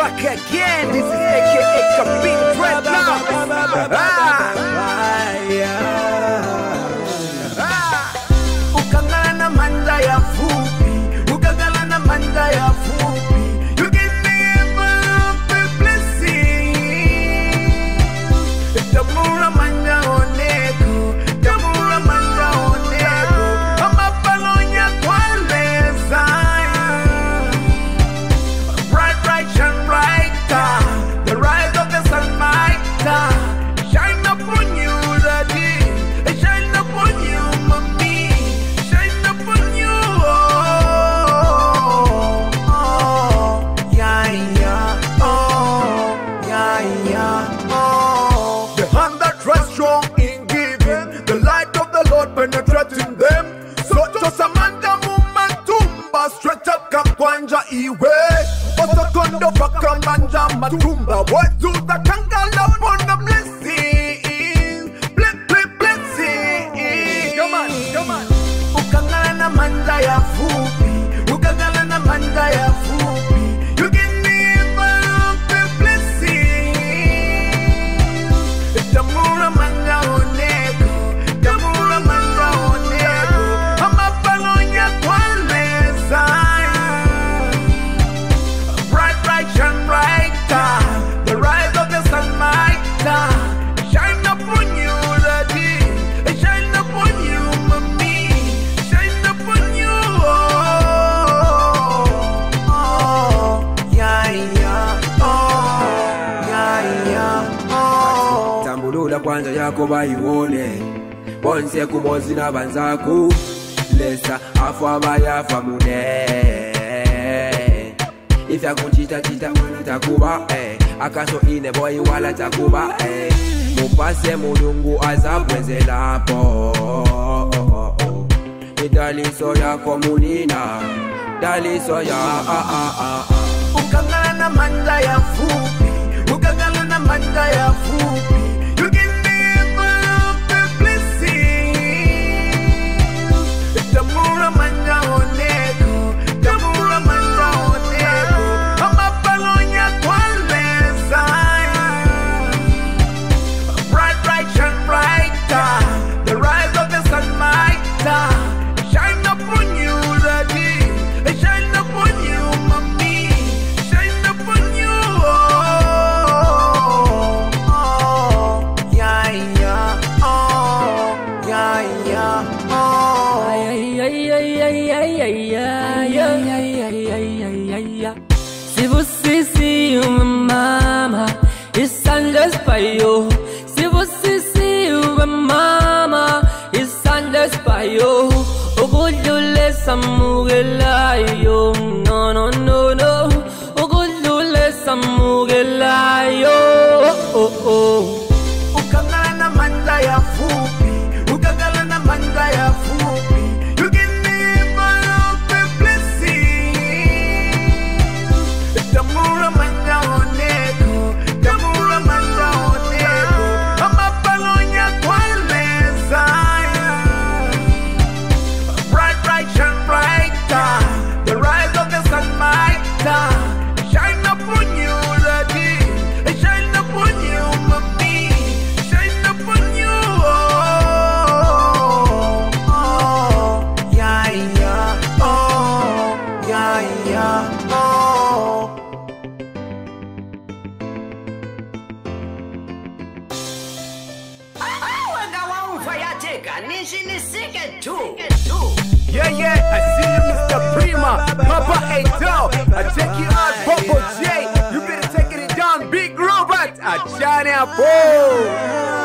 back again. This is AKA Kabin Dreadnought. iwe. What's a condo for command and matumba What do the kangala kwanja yako baione bonse kumozi na banzaku lesa afu abayafa mune ifyakunchichachita mwenu takuba eh. akaso ine boyi wala takuba eh. mupase mulungu azabwenzelapo idaliso yako mulina daliso ya ah, ah, ah, ah. ukangana na manja ya fuka Se você se uma mama, it's endless by si Se você uma mama, it's endless by you. is sick at. Yeah, yeah, I see you, Mr. Prima. Papa Edo. I take you out, Bobo J. You better take it down, Big Robot. I shine out, boy.